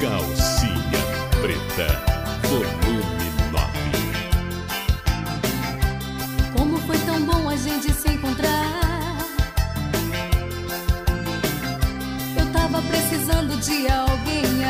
Calcinha Preta, volume 9. Como foi tão bom a gente se encontrar. Eu tava precisando de alguém